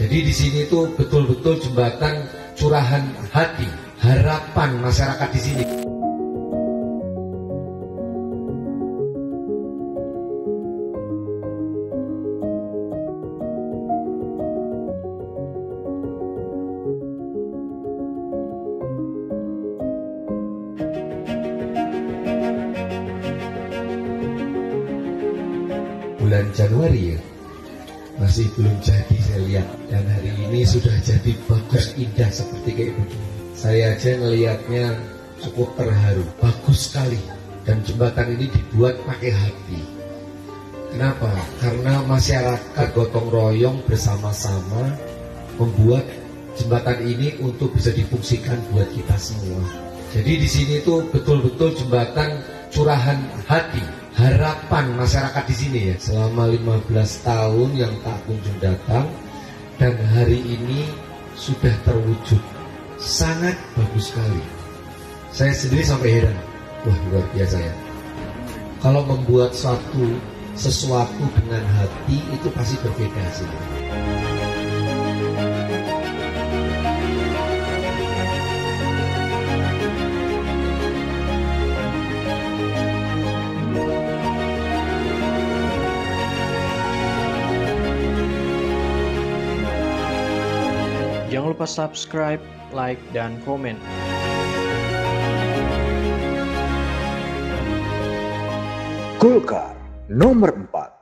Jadi di sini itu betul-betul jembatan curahan hati, harapan masyarakat di sini. Bulan Januari ya, masih belum jadi saya lihat. Dan hari ini sudah jadi bagus indah seperti kayak begini. Saya aja ngelihatnya cukup terharu. Bagus sekali. Dan jembatan ini dibuat pakai hati. Kenapa? Karena masyarakat gotong royong bersama-sama membuat jembatan ini untuk bisa difungsikan buat kita semua. Jadi di sini itu betul-betul jembatan curahan hati harapan masyarakat di sini ya selama 15 tahun yang tak kunjung datang dan hari ini sudah terwujud. Sangat bagus sekali. Saya sendiri sampai heran. Wah luar biasa ya. Kalau membuat suatu sesuatu dengan hati itu pasti berbeda sih Jangan lupa subscribe, like, dan komen. Golkar nomor 4